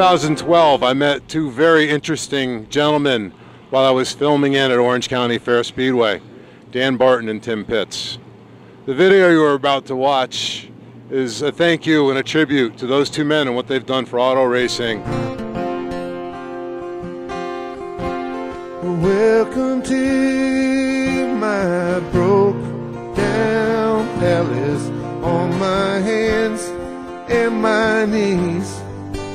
2012, I met two very interesting gentlemen while I was filming in at Orange County Fair Speedway, Dan Barton and Tim Pitts. The video you are about to watch is a thank you and a tribute to those two men and what they've done for auto racing. Welcome to my broke down palace on my hands and my knees.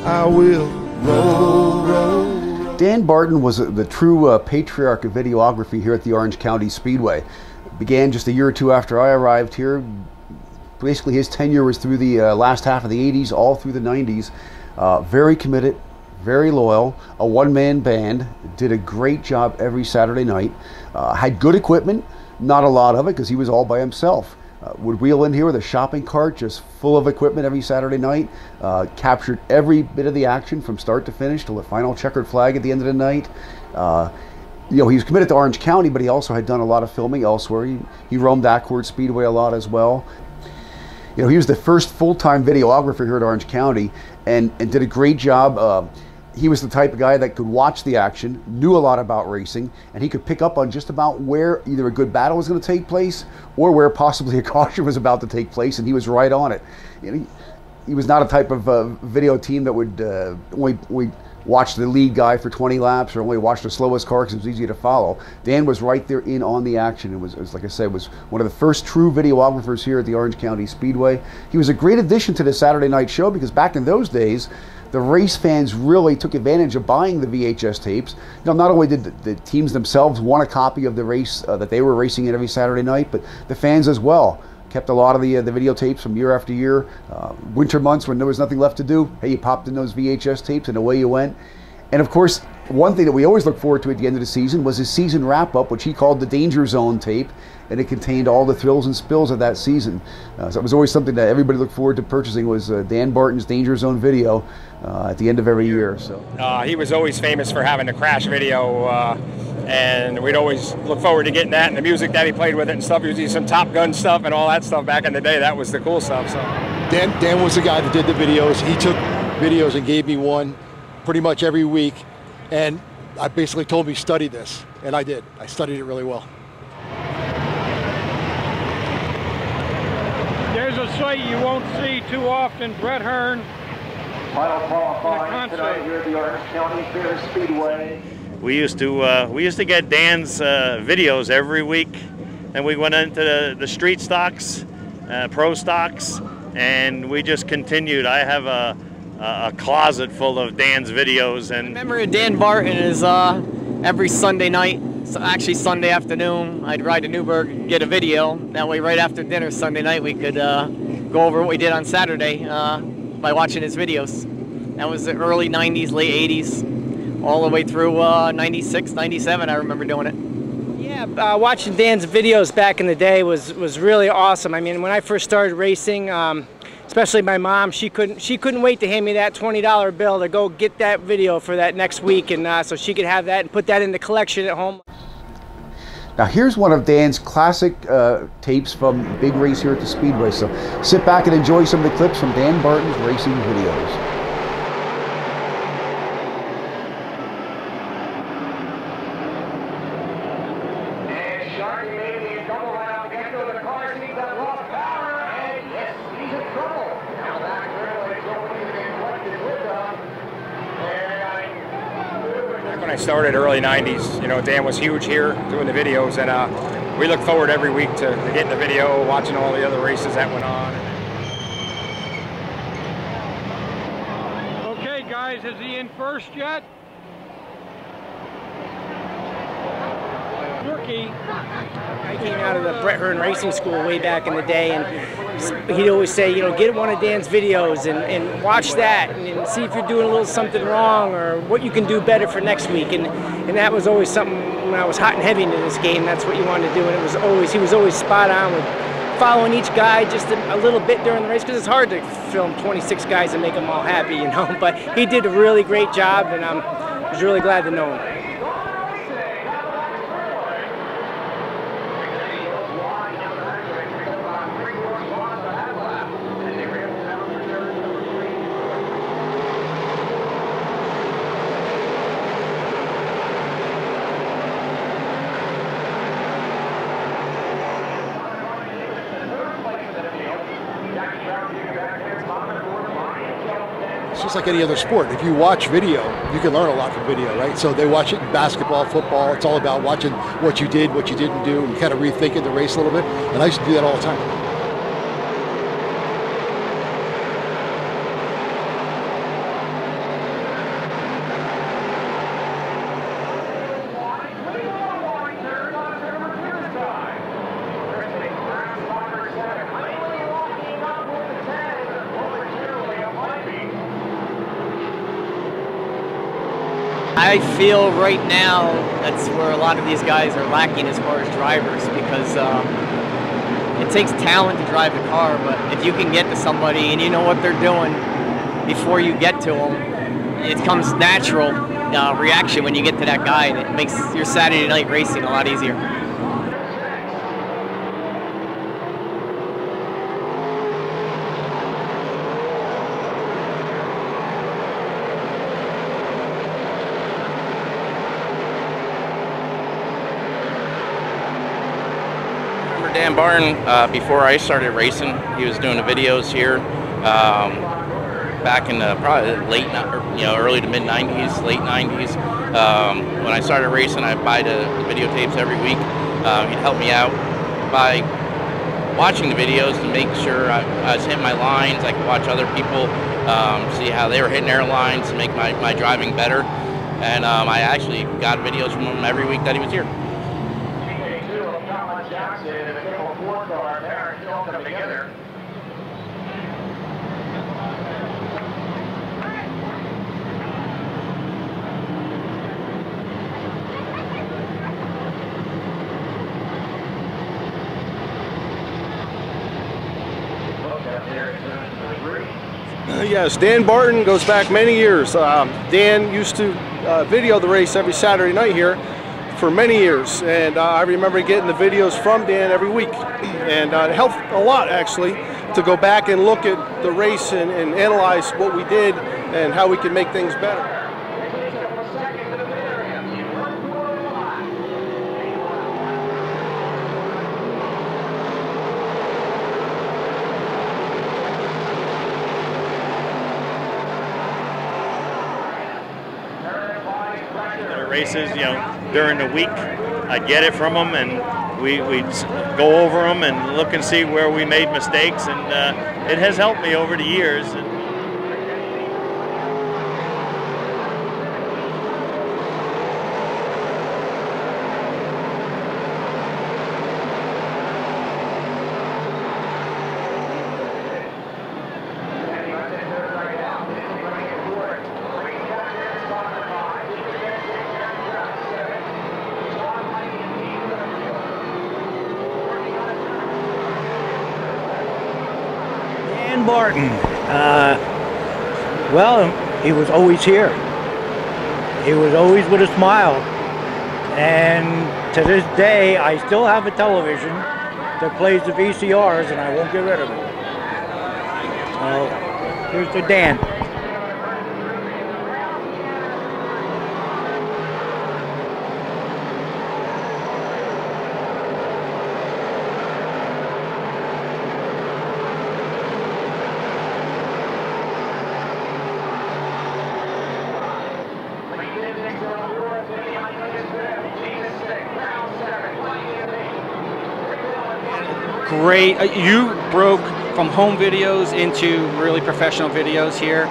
I will roll, roll. Dan Barton was the true uh, patriarch of videography here at the Orange County Speedway. Began just a year or two after I arrived here. Basically, his tenure was through the uh, last half of the 80s, all through the 90s. Uh, very committed, very loyal, a one man band, did a great job every Saturday night, uh, had good equipment, not a lot of it because he was all by himself. Uh, would wheel in here with a shopping cart just full of equipment every Saturday night, uh, captured every bit of the action from start to finish till the final checkered flag at the end of the night. Uh, you know, he was committed to Orange County, but he also had done a lot of filming elsewhere. He, he roamed Accord Speedway a lot as well. You know, he was the first full-time videographer here at Orange County and, and did a great job uh, he was the type of guy that could watch the action, knew a lot about racing, and he could pick up on just about where either a good battle was going to take place or where possibly a caution was about to take place, and he was right on it. You know, he, was not a type of uh, video team that would uh, only, only watch the lead guy for 20 laps or only watch the slowest car because it was easy to follow. Dan was right there in on the action. It was, was, like I said, was one of the first true videographers here at the Orange County Speedway. He was a great addition to the Saturday night show because back in those days, the race fans really took advantage of buying the VHS tapes. You know, not only did the, the teams themselves want a copy of the race uh, that they were racing in every Saturday night, but the fans as well kept a lot of the uh, the videotapes from year after year. Uh, winter months when there was nothing left to do, hey, you popped in those VHS tapes and away you went. And of course, one thing that we always look forward to at the end of the season was his season wrap up, which he called the Danger Zone tape, and it contained all the thrills and spills of that season. Uh, so it was always something that everybody looked forward to purchasing was uh, Dan Barton's Danger Zone video uh, at the end of every year. So uh, he was always famous for having the crash video. Uh, and we'd always look forward to getting that and the music that he played with it and stuff. He was Usually some Top Gun stuff and all that stuff back in the day. That was the cool stuff. So Dan, Dan was the guy that did the videos. He took videos and gave me one pretty much every week. And I basically told me study this, and I did. I studied it really well. A sight you won't see too often. Brett Hearn. Final qualifying tonight here at the Orange County Fair Speedway. We used to uh, we used to get Dan's uh, videos every week, and we went into the, the street stocks, uh, pro stocks, and we just continued. I have a a closet full of Dan's videos. And remember Dan Barton is uh, every Sunday night, so actually Sunday afternoon, I'd ride to Newburgh get a video. That way, right after dinner Sunday night, we could uh, go over what we did on Saturday uh, by watching his videos. That was the early 90s, late 80s, all the way through uh, 96, 97. I remember doing it. Yeah, uh, watching Dan's videos back in the day was was really awesome. I mean, when I first started racing. Um, especially my mom. She couldn't she couldn't wait to hand me that twenty dollar bill to go get that video for that next week, and uh, so she could have that and put that in the collection at home. Now here's one of Dan's classic uh, tapes from Big Race here at the Speedway. So sit back and enjoy some of the clips from Dan Barton's racing videos. Started early 90s, you know, Dan was huge here doing the videos, and uh, we look forward every week to, to getting the video, watching all the other races that went on. Okay, guys, is he in first yet? Rookie. I came out of the Brett Hearn Racing School way back in the day, and he'd always say, you know, get one of Dan's videos and, and watch that and, and, see if you're doing a little something wrong or what you can do better for next week. And and that was always something when I was hot and heavy into this game. That's what you wanted to do, and it was always he was always spot on with following each guy just a, a little bit during the race because it's hard to film 26 guys and make them all happy, you know. But he did a really great job, and I'm I was really glad to know him. Like any other sport. If you watch video, you can learn a lot from video, right? So they watch it in basketball, football. It's all about watching what you did, what you didn't do, and kind of rethinking the race a little bit. And I used to do that all the time. I feel right now that's where a lot of these guys are lacking as far as drivers because um, it takes talent to drive a car, but if you can get to somebody and you know what they're doing before you get to them, it comes natural uh, reaction when you get to that guy and it makes your Saturday night racing a lot easier. Uh, before I started racing, he was doing the videos here um, back in the probably late, you know, early to mid 90s, late 90s. Um, when I started racing, I'd buy the, the videotapes every week. Uh, he'd help me out by watching the videos to make sure I, I was hitting my lines. I could watch other people, um, see how they were hitting their lines to make my, my driving better. And um, I actually got videos from him every week that he was here. Yes, Dan Barton goes back many years. Um, Dan used to uh, video the race every Saturday night here for many years, and uh, I remember getting the videos from Dan every week, and uh, it helped a lot actually to go back and look at the race and, and analyze what we did and how we can make things better. Races, you know, during the week. I get it from them, and we we go over them and look and see where we made mistakes, and uh, it has helped me over the years. And, Barton. Uh, well, he was always here. He was always with a smile. And to this day, I still have a television that plays the VCRs, and I won't get rid of it. So, here's to Dan. Uh, You broke from home videos into really professional videos here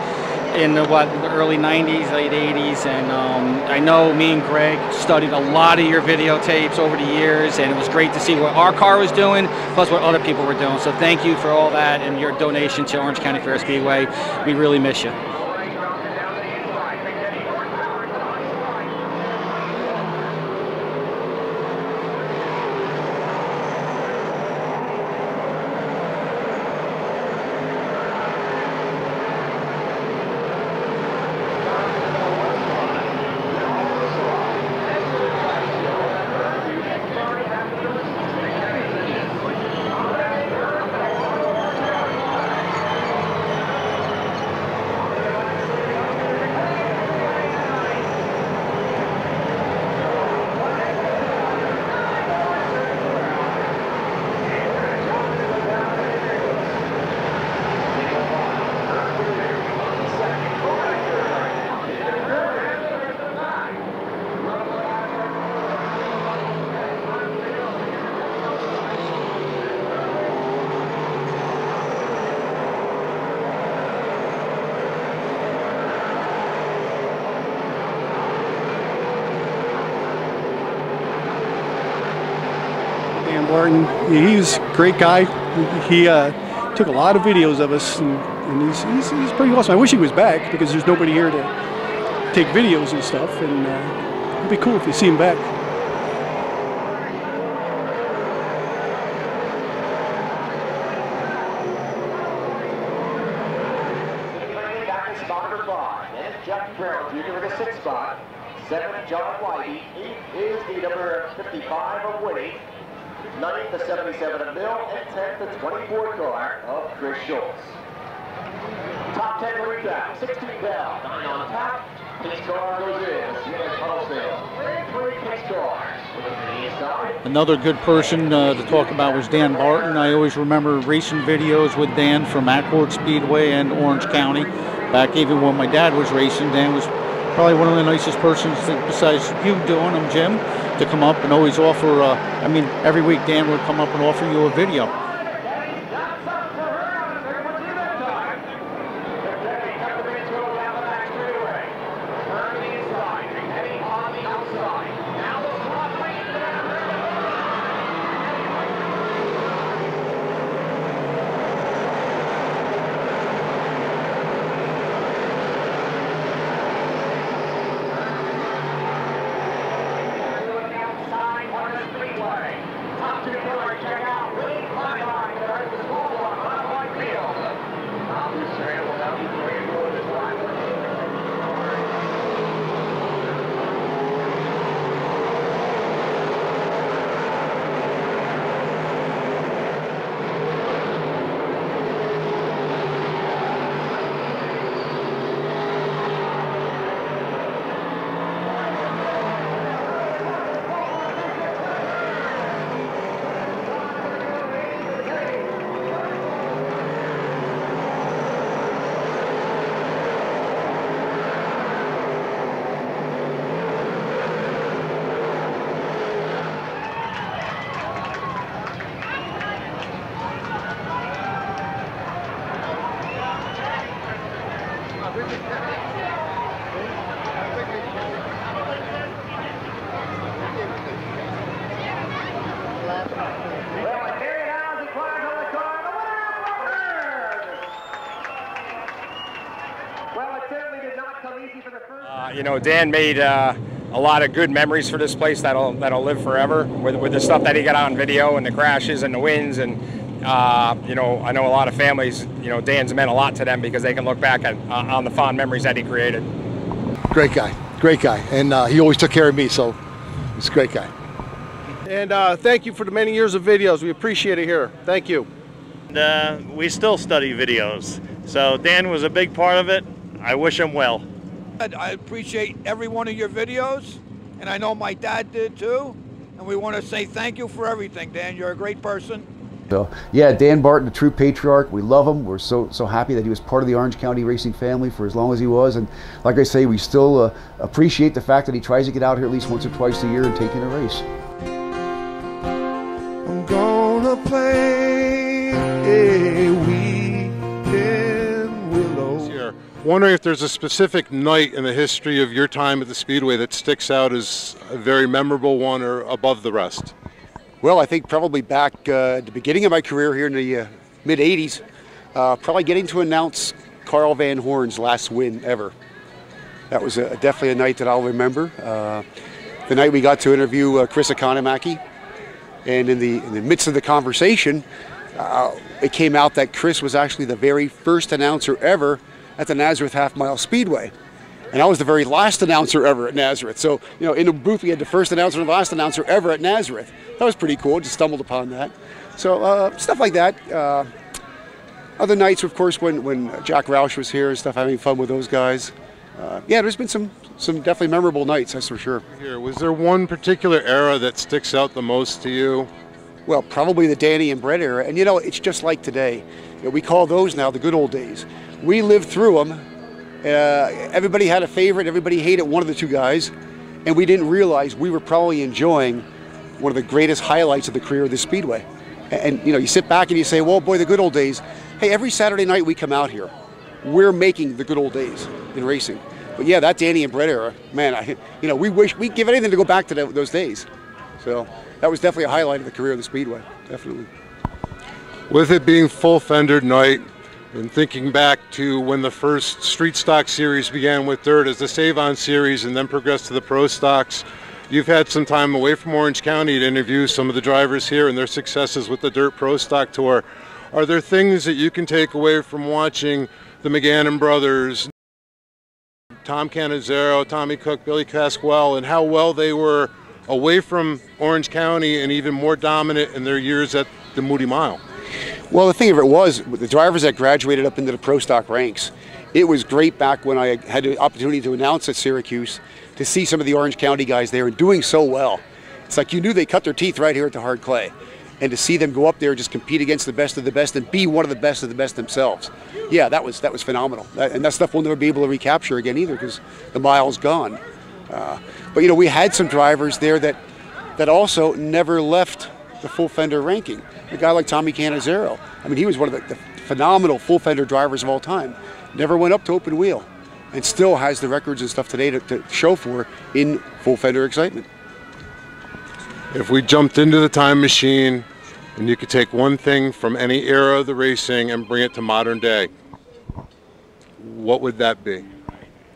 in the what the early 90s, late 80s, and um, I know me and Greg studied a lot of your videotapes over the years, and it was great to see what our car was doing, plus what other people were doing. So thank you for all that and your donation to Orange County Fair Speedway. We really miss you. Barton, he was a great guy. He uh, took a lot of videos of us, and, and he's, he's, he's pretty awesome. I wish he was back because there's nobody here to take videos and stuff, and uh, it'd be cool if you see him. Back in spot number five. Then Jeff Carroll, junior with a six spot. Seven, John Whitey. Eight is the number 55 of Whitty. Ninth, the 77 of Mill. And 10th, the 24 car of Chris Schultz. Top 10 recap. 16 down, 9 on top. Another good person uh, to talk about was Dan Barton. I always remember racing videos with Dan from Accord Speedway and Orange County. Back even when my dad was racing, Dan was probably one of the nicest persons, besides you doing them, Jim, to come up and always offer. Uh, I mean, every week Dan would come up and offer you a video. Know, Dan made uh, a lot of good memories for this place that'll that'll live forever with, with the stuff that he got on video and the crashes and the wins and uh, you know I know a lot of families you know Dan's meant a lot to them because they can look back at uh, on the fond memories that he created. Great guy, great guy, and uh, he always took care of me, so he's a great guy. And uh, thank you for the many years of videos. We appreciate it here. Thank you. And, uh, we still study videos. So Dan was a big part of it. I wish him well. I appreciate every one of your videos, and I know my dad did too. And we want to say thank you for everything, Dan. You're a great person. So yeah, Dan Barton, the true patriarch. We love him. We're so so happy that he was part of the Orange County racing family for as long as he was. And like I say, we still uh, appreciate the fact that he tries to get out here at least once or twice a year and take in a race. Wondering if there's a specific night in the history of your time at the Speedway that sticks out as a very memorable one or above the rest. Well, I think probably back uh, at the beginning of my career here in the uh, mid 80s, uh, probably getting to announce Carl Van Horn's last win ever. That was a, definitely a night that I'll remember. Uh, the night we got to interview uh, Chris Economaki, and in the, in the midst of the conversation, uh, it came out that Chris was actually the very first announcer ever at the Nazareth Half Mile Speedway. And I was the very last announcer ever at Nazareth. So, you know, in the booth, we had the first announcer and the last announcer ever at Nazareth. That was pretty cool. Just stumbled upon that. So, uh, stuff like that. Uh, other nights, of course, when, when Jack Roush was here and stuff, having fun with those guys. Uh, yeah, there's been some, some definitely memorable nights, that's for sure. Here, was there one particular era that sticks out the most to you? Well, probably the Danny and Brett era. And you know, it's just like today. You know, we call those now the good old days. We lived through them. Uh, everybody had a favorite. Everybody hated one of the two guys. And we didn't realize we were probably enjoying one of the greatest highlights of the career of the Speedway. And, and you know, you sit back and you say, well, boy, the good old days. Hey, every Saturday night we come out here, we're making the good old days in racing. But yeah, that Danny and Brett era, man, I, you know, we wish we'd give anything to go back to the, those days. So that was definitely a highlight of the career of the Speedway, definitely. With it being full fendered night, and thinking back to when the first street stock series began with dirt as the Save On series and then progressed to the pro stocks, you've had some time away from Orange County to interview some of the drivers here and their successes with the dirt pro stock tour. Are there things that you can take away from watching the McGannon brothers, Tom Canizero, Tommy Cook, Billy Casquell, and how well they were away from Orange County and even more dominant in their years at the Moody Mile? Well, the thing of it was, the drivers that graduated up into the pro stock ranks, it was great back when I had the opportunity to announce at Syracuse to see some of the Orange County guys there and doing so well. It's like you knew they cut their teeth right here at the hard clay. And to see them go up there and just compete against the best of the best and be one of the best of the best themselves, yeah, that was that was phenomenal. That, and that stuff we'll never be able to recapture again either because the mile's gone. Uh, but you know, we had some drivers there that that also never left the full fender ranking. A guy like Tommy Canizero, I mean, he was one of the, the phenomenal full fender drivers of all time. Never went up to open wheel, and still has the records and stuff today to, to show for in full fender excitement. If we jumped into the time machine and you could take one thing from any era of the racing and bring it to modern day, what would that be?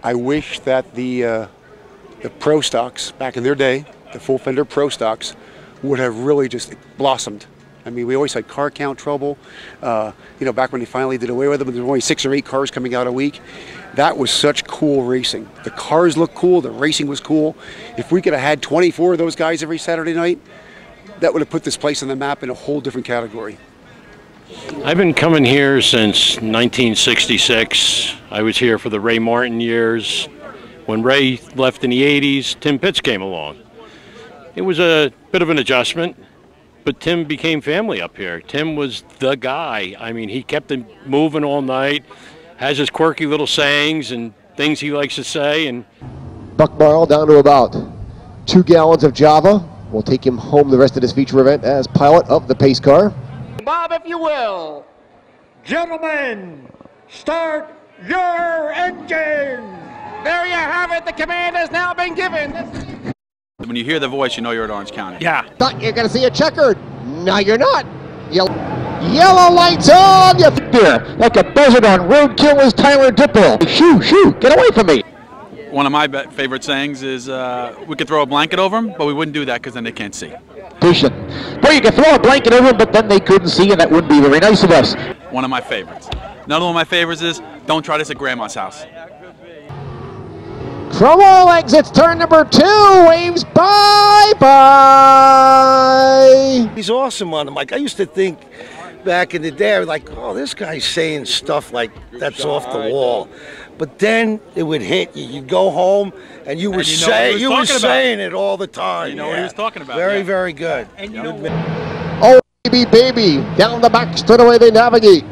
I wish that the uh, the pro stocks back in their day, the full fender pro stocks, would have really just blossomed. I mean, we always had car count trouble. Uh, you know, back when they finally did away with them, there were only six or eight cars coming out a week. That was such cool racing. The cars looked cool. The racing was cool. If we could have had 24 of those guys every Saturday night, that would have put this place on the map in a whole different category. I've been coming here since 1966. I was here for the Ray Martin years. When Ray left in the 80s, Tim Pitts came along. It was a bit of an adjustment, but Tim became family up here. Tim was the guy. I mean, he kept him moving all night, has his quirky little sayings and things he likes to say, and Buck Marl down to about two gallons of Java. We'll take him home the rest of this feature event as pilot of the pace car. Bob, if you will. Gentlemen, start your engine. There you have it. The command has now been given. When you hear the voice, you know you're at Orange County. Yeah. Thought you're gonna see a checkered. Now you're not. Yellow, yellow lights on. You there like a buzzard on roadkill is Tyler Dippel. Shoo, shoo, get away from me. One of my be- favorite sayings is uh, we could throw a blanket over them, but we wouldn't do that because then they can't see. Pushing. Boy, you could throw a blanket over them, but then they couldn't see, and that wouldn't be very nice of us. One of my favorites. Another one of my favorites is don't try this at grandma's house. Crowell exits turn number two, waves bye bye. He's awesome on the mic. I used to think back in the day, I was like, oh, this guy's saying stuff like that's off the wall. But then it would hit you. You'd go home and you were And you saying you were talking saying it all the time. You know what he was talking about, Very, yeah. very good. And you Good Oh, baby, baby. Down the back straightaway they navigate.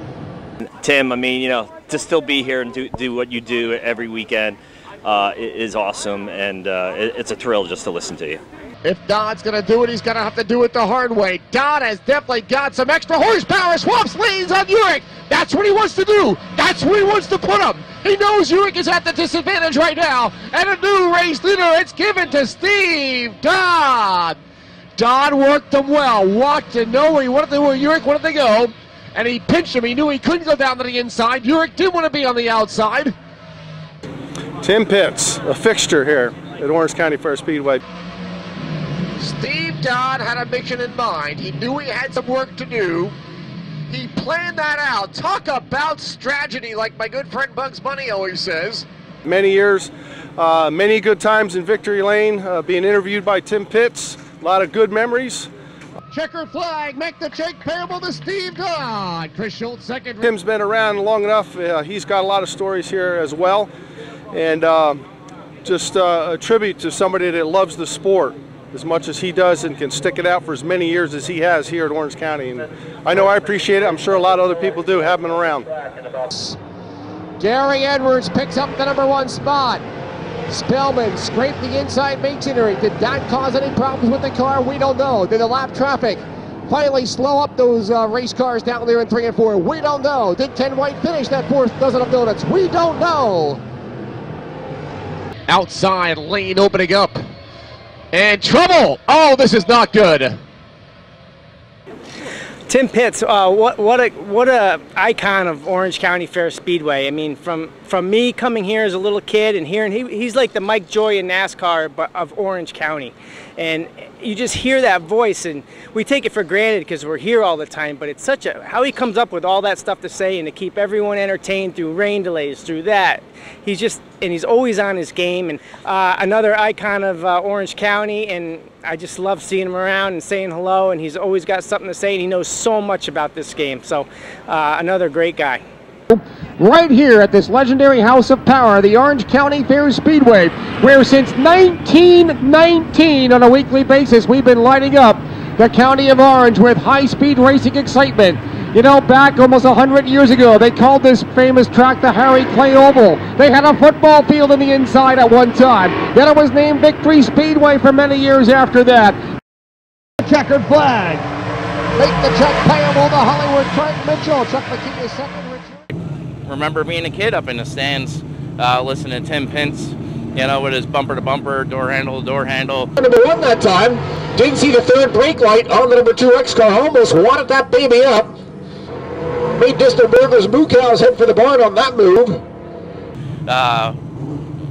Tim, I mean, you know, to still be here and do, do what you do every weekend uh, is awesome, and uh, it, it's a thrill just to listen to you. If Dodd's gonna do it, he's gonna have to do it the hard way. Dodd has definitely got some extra horsepower. Swaps lanes on Uric. That's what he wants to do. That's where he wants to put him. He knows Uric is at the disadvantage right now. And a new race leader, it's given to Steve Dodd. Dodd worked him well. Walked to know he wanted to, where Uric wanted to go. And he pinched him. He knew he couldn't go down to the inside. Uric did want to be on the outside. Tim Pitts, a fixture here at Orange County Fair Speedway. Steve Dodd had a mission in mind. He knew he had some work to do. He planned that out. Talk about strategy, like my good friend Bugs Bunny always says. Many years, uh, many good times in Victory Lane, uh, being interviewed by Tim Pitts. A lot of good memories. Checker flag, make the check payable to Steve Dodd. Chris Schultz second. Tim's been around long enough. Uh, he's got a lot of stories here as well. And um just uh, a tribute to somebody that loves the sport as much as he does and can stick it out for as many years as he has here at Orange County. And I know I appreciate it. I'm sure a lot of other people do have him around. Gary Edwards picks up the number one spot. Spellman scraped the inside masonry. Did that cause any problems with the car? We don't know. Did the lap traffic finally slow up those uh, race cars down there in three and four? We don't know. Did Ken White finish that fourth dozen of donuts? We don't know. Outside lane opening up. And trouble. Oh, this is not good. Tim Pitts, uh, what what a what a icon of Orange County Fair Speedway. I mean, from from me coming here as a little kid and hearing he, he's like the Mike Joy in NASCAR but of Orange County, and you just hear that voice and we take it for granted because we're here all the time. But it's such a how he comes up with all that stuff to say and to keep everyone entertained through rain delays, through that. He's just and he's always on his game and uh, another icon of uh, Orange County and I just love seeing him around and saying hello and he's always got something to say and he knows so much about this game. So uh, another great guy. Right here at this legendary House of Power, the Orange County Fair Speedway, where since 1919 on a weekly basis we've been lighting up the County of Orange with high-speed racing excitement. You know, back almost 100 years ago, they called this famous track the Harry Clay Oval. They had a football field in the inside at one time. Then it was named Victory Speedway for many years after that. Checkered flag. Make the check payable to Hollywood Frank Mitchell. Chuck McKee is second. Remember being a kid up in the stands, uh, listening to Tim Pence, you know, with his bumper to bumper, door handle to door handle. Number one that time. Didn't see the third brake light on the number two X car. Almost wadded that baby up. Made Distal Burgers Moo Cows head for the barn on that move. Uh,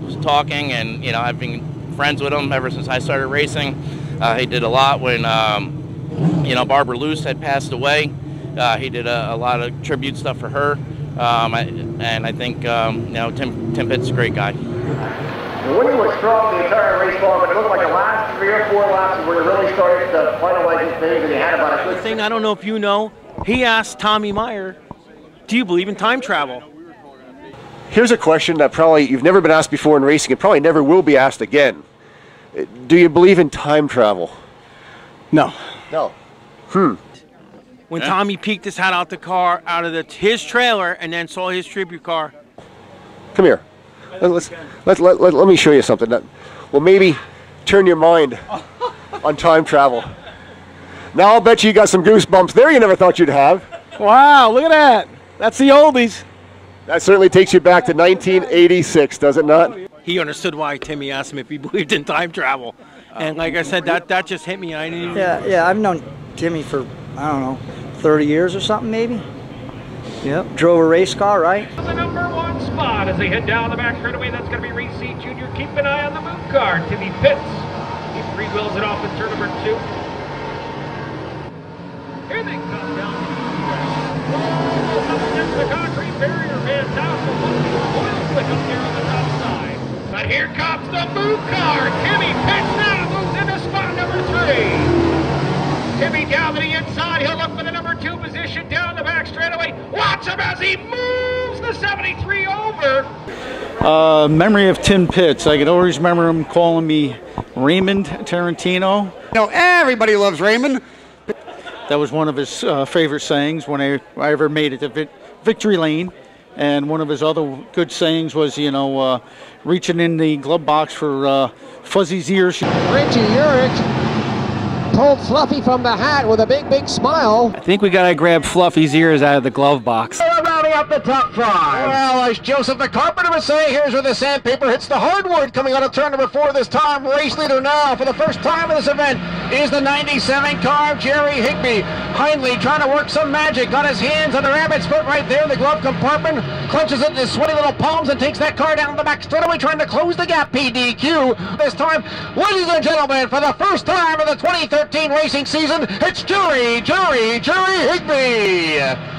was talking, and you know, I've been friends with him ever since I started racing. Uh, he did a lot when, um, you know, Barbara Luce had passed away. Uh, he did a, a lot of tribute stuff for her. Um, I, and I think, um, you know, Tim, Tim Pitt's a great guy. The wind was strong the entire race long, but it looked like the last three or four laps where he really started to finalize his things, and he had about a The good thing I don't know if you know, he asked Tommy Meyer, "Do you believe in time travel?" Here's a question that probably you've never been asked before in racing and probably never will be asked again. Do you believe in time travel? No. No. Hmm. When Tommy peeked his head out the car, out of the, his trailer, and then saw his tribute car. Come here. Let- Let's, let, let, let, let me show you something that will maybe turn your mind on time travel. Now I'll bet you you got some goosebumps there you never thought you'd have. Wow, look at that. That's the oldies. That certainly takes you back to 1986, does it not? He understood why Timmy asked him if he believed in time travel. And like I said, that, that just hit me. I didn't even. Yeah, yeah, I've known Timmy for, I don't know, 30 years or something maybe. Yep, drove a race car, right? The number one spot as they head down the back straightaway. That's going to be Reese. Jr. Keep an eye on the move car. Timmy Pitts. He three wheels it off in turn number two. Here they come down. Up against the concrete barrier. For oil slick up here on the top side. But here comes the move car. Timmy Pitts now moves into spot number three. Timmy down to the inside. Watch him as he moves the 73 over. Uh, memory of Tim Pitts. I can always remember him calling me Raymond Tarantino. You know, everybody loves Raymond. That was one of his uh, favorite sayings when I, I ever made it to Vic- Victory Lane. And one of his other good sayings was, you know, uh, reaching in the glove box for uh, Fuzzy's ears. Richie Eurich pulled Fluffy from the hat with a big, big smile. I think we gotta grab Fluffy's ears out of the glove box. Up the top five. Well, as Joseph the Carpenter would say, here's where the sandpaper hits the hardwood. Coming out of turn number four this time, race leader now for the first time in this event is the 97 car Jerry Higbie. Hindley trying to work some magic. Got his hands on the rabbit's foot right there in the glove compartment. Clenches it in his sweaty little palms and takes that car down the back straightaway, trying to close the gap. PDQ this time, ladies and gentlemen, for the first time in the 2013 racing season, it's Jerry, Jerry, Jerry Higbie.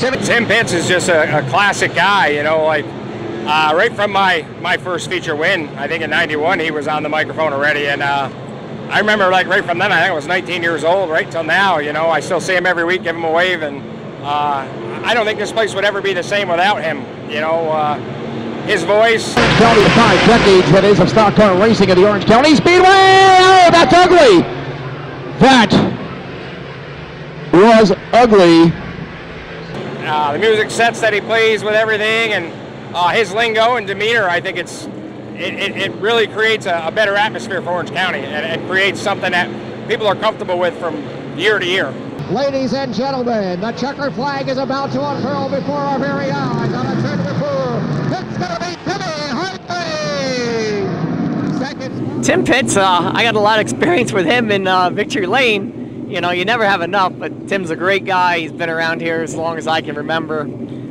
Tim Pitts is just a, a classic guy, you know, like uh, right from my, my first feature win, I think in 91, he was on the microphone already. And uh, I remember like right from then, I think I was 19 years old, right till now, you know, I still see him every week, give him a wave. And uh, I don't think this place would ever be the same without him, you know. Uh, his voice. County five decades that is of stock car racing at the Orange County Speedway. Oh, that's ugly. That was ugly. Uh, the music sets that he plays with everything and uh, his lingo and demeanor, I think it's it, it, it really creates a, a better atmosphere for Orange County and it creates something that people are comfortable with from year to year. Ladies and gentlemen, the checker flag is about to unfurl before our very eyes on a turn number four. It's going to be Timmy Hartley. Second Tim Pitts, uh, I got a lot of experience with him in uh, Victory Lane. You know, you never have enough, but Tim's a great guy. He's been around here as long as I can remember.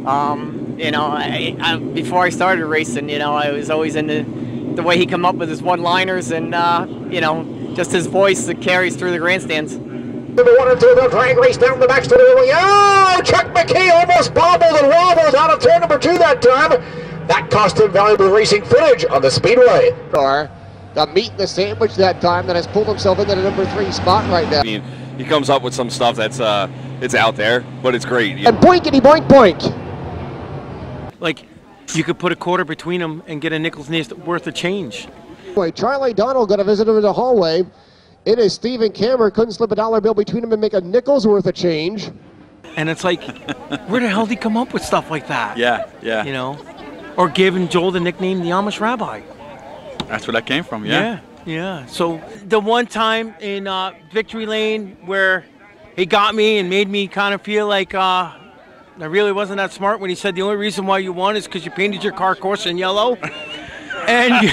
Um, you know, I, I, before I started racing, you know, I was always into the way he come up with his one-liners and, uh, you know, just his voice that carries through the grandstands. Number one and two, the drag race down the back to the Oh, Chuck McKee almost bobbled and wobbled out of turn number two that time. That cost him valuable racing footage on the speedway. Or the meat and the sandwich that time that has pulled himself into the number three spot right now. I mean, he comes up with some stuff that's uh, it's out there, but it's great. And boinkity boink boink. Like, you could put a quarter between them and get a nickel's nest worth of change. Wait, Charlie Donald got a visit over the hallway. It is Stephen Cameron. Couldn't slip a dollar bill between them and make a nickel's worth of change. And it's like, where the hell did he come up with stuff like that? Yeah, yeah. You know? Or giving Joel the nickname the Amish Rabbi. That's where that came from, yeah. Yeah, yeah. So the one time in uh, Victory Lane where he got me and made me kind of feel like uh, I really wasn't that smart when he said the only reason why you won is because you painted your car caution yellow. and you,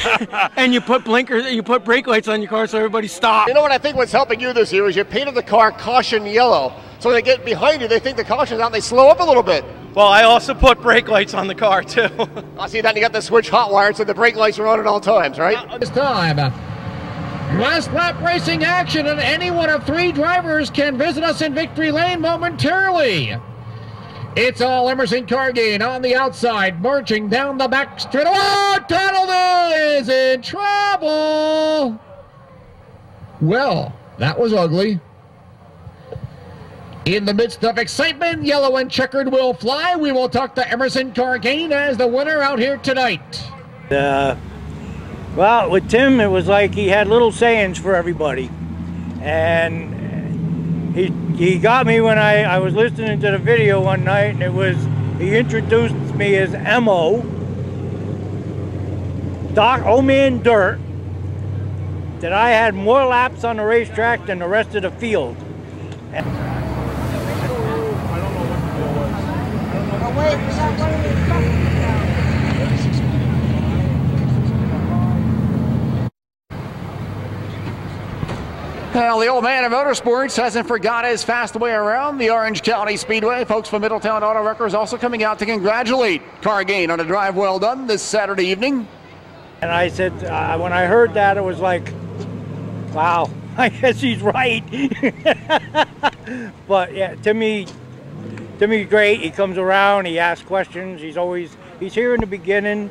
and you put blinkers, you put brake lights on your car so everybody stops. You know what I think what's helping you this year is you painted the car caution yellow. So when they get behind you, they think the caution's out and they slow up a little bit. Well, I also put brake lights on the car too. I see that you got the switch hot wired so the brake lights are on at all times, right? This time. Last lap racing action, and any one of three drivers can visit us in victory lane momentarily. It's all Emerson Cargain on the outside, marching down the back straight. Oh, Donald is in trouble. Well, that was ugly. In the midst of excitement, yellow and checkered will fly. We will talk to Emerson Cargain as the winner out here tonight. Uh, well, with Tim, it was like he had little sayings for everybody. And he, he got me when I, I was listening to the video one night, and it was, he introduced me as MO, Doc, Old Man Dirt, that I had more laps on the racetrack than the rest of the field. And, Well, the old man of motorsports hasn't forgot his fast way around the Orange County Speedway. Folks from Middletown Auto Wreckers also coming out to congratulate Cargain on a drive well done this Saturday evening. And I said, uh, when I heard that, it was like, wow, I guess he's right. but yeah, Timmy, Timmy's great. He comes around, he asks questions. He's always, he's here in the beginning,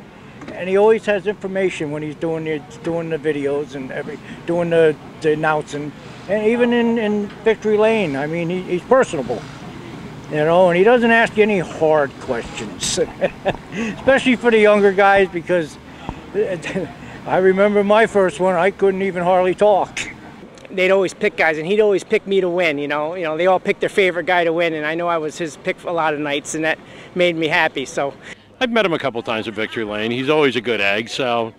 and he always has information when he's doing the, doing the videos and every, doing the, the announcing. And even in, in Victory Lane, I mean, he, he's personable. You know, and he doesn't ask any hard questions, especially for the younger guys because I remember my first one, I couldn't even hardly talk. They'd always pick guys, and he'd always pick me to win. You know, you know, they all picked their favorite guy to win, and I know I was his pick a lot of nights, and that made me happy. So, I've met him a couple times at Victory Lane. He's always a good egg. So,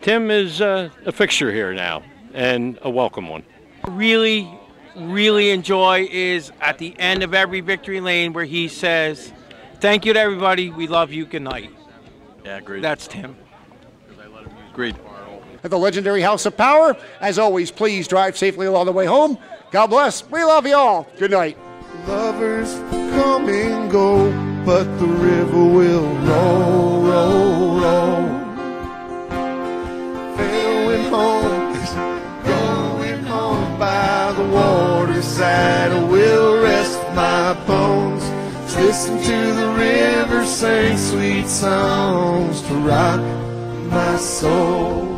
Tim is uh, a fixture here now, and a welcome one. Really, really enjoy is at the end of every Victory Lane where he says, "Thank you to everybody. We love you. Good night." Yeah, great. That's Tim. Great. At the legendary House of Power, as always, please drive safely along the way home. God bless. We love you all. Good night. Lovers come and go, but the river will roll, roll, roll. Going home is going home by the waterside. I will rest my bones. Listen to the river sing sweet songs to rock my soul.